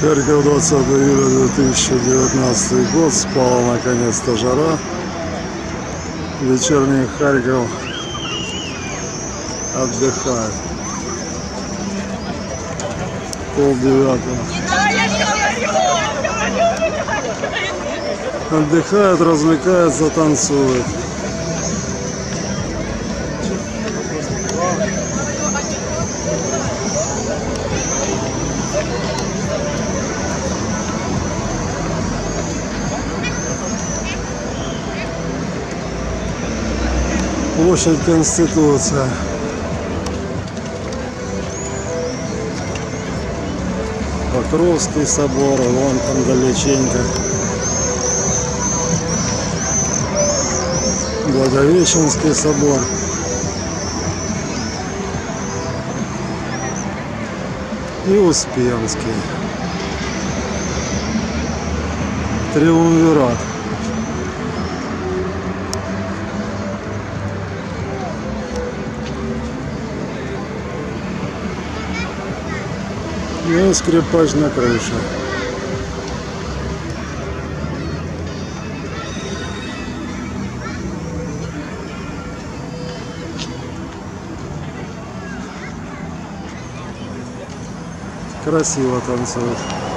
Харьков 20 июля 2019 год. Спала наконец-то жара. Вечерний Харьков отдыхает. Пол девятого. Отдыхает, развлекается, танцует. Площадь Конституция. Покровский собор, вон там далеченько. Благовещенский собор. И Успенский. Триумвират. И скрипач на крыше. Красиво танцует.